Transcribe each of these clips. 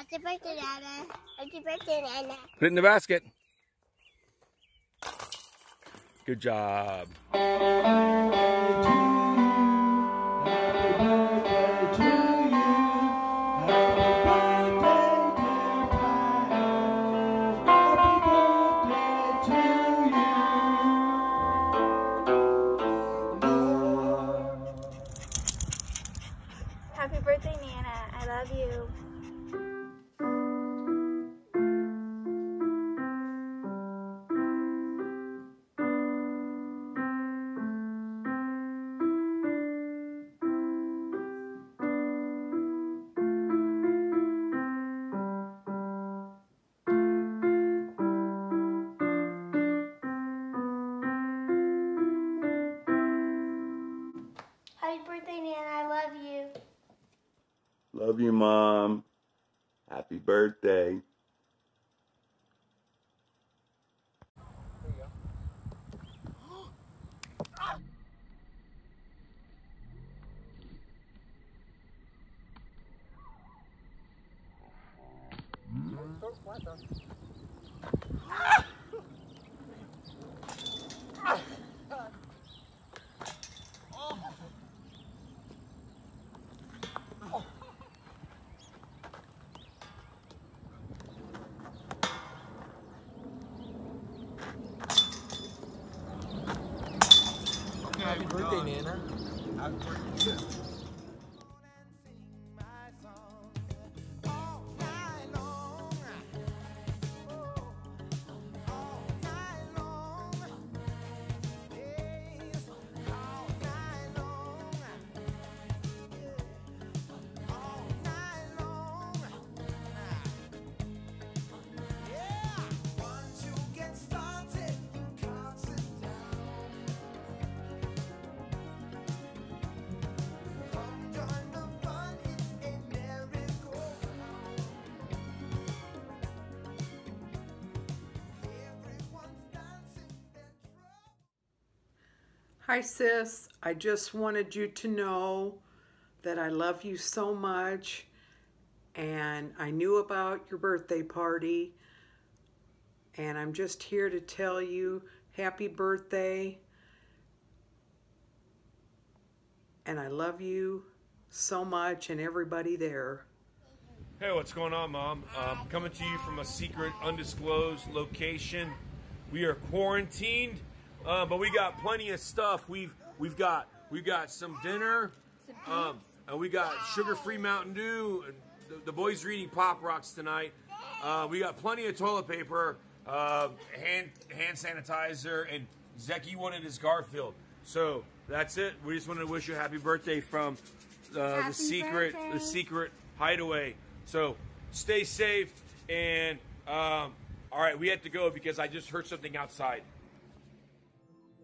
Happy birthday, Nana. Happy birthday, Nana. Put it in the basket. Good job. Love you, Mom. Happy birthday. outward. Hi, sis. I just wanted you to know that I love you so much. And I knew about your birthday party. And I'm just here to tell you happy birthday. And I love you so much and everybody there. Hey, what's going on, Mom? Um, coming to you from a secret, undisclosed location. We are quarantined, uh, but we got plenty of stuff. We've we've got we've got some dinner, um, and we got sugar-free Mountain Dew. The, the boys are eating Pop Rocks tonight. Uh, we got plenty of toilet paper, uh, hand hand sanitizer, and Zeki wanted his Garfield. So that's it. We just wanted to wish you a happy birthday from uh, the secret birthday. the secret hideaway. So stay safe and um, all right, we have to go because I just heard something outside.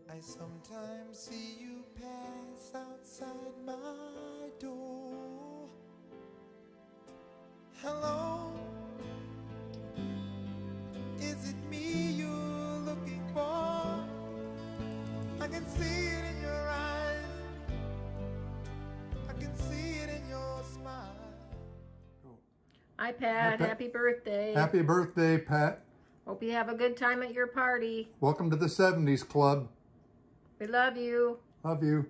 I sometimes see you pass outside my door. Hello, is it me you're looking for? I can see it in your eyes, I can see it in your smile. Hi, Pat. Pat. Happy birthday. Happy birthday, Pat. Hope you have a good time at your party. Welcome to the 70s Club. We love you. Love you.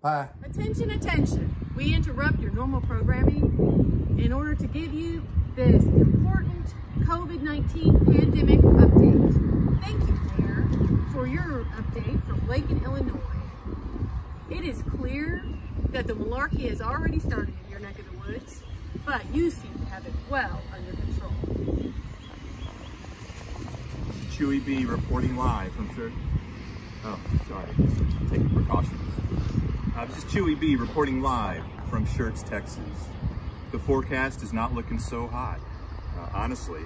Bye. Attention, attention. We interrupt your normal programming in order to give you this important COVID-19 pandemic update. Thank you, Mayor, for your update from Lake Lincoln, Illinois. It is clear that the malarkey has already started in your neck of the woods, but you seem to have it well under control. Chewy B reporting live from Shirt. Oh, sorry, taking precautions. Uh, this is Chewy B reporting live from Schertz, Texas. The forecast is not looking so hot, uh, honestly,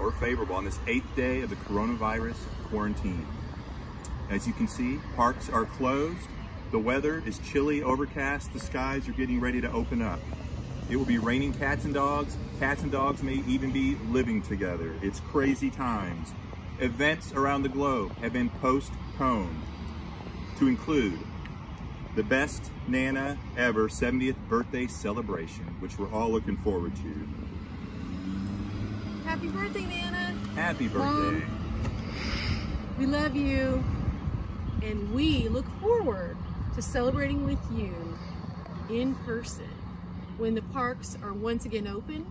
or favorable on this eighth day of the coronavirus quarantine. As you can see, parks are closed. The weather is chilly, overcast. The skies are getting ready to open up. It will be raining cats and dogs. Cats and dogs may even be living together. It's crazy times. Events around the globe have been postponed to include the best Nana ever 70th birthday celebration, which we're all looking forward to. Happy birthday, Nana. Happy birthday. Mom. We love you. And we look forward to celebrating with you in person when the parks are once again open.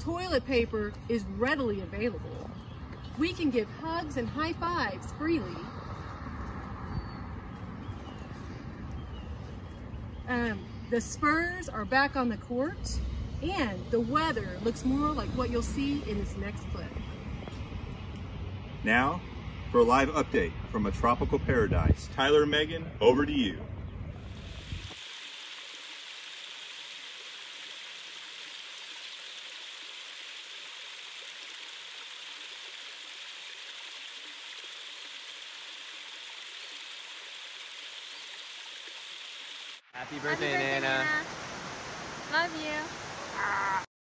Toilet paper is readily available. We can give hugs and high fives freely. Um, the Spurs are back on the court, and the weather looks more like what you'll see in this next clip. Now, for a live update from a tropical paradise, Tyler and Megan, over to you. Happy birthday, Nana. Love you.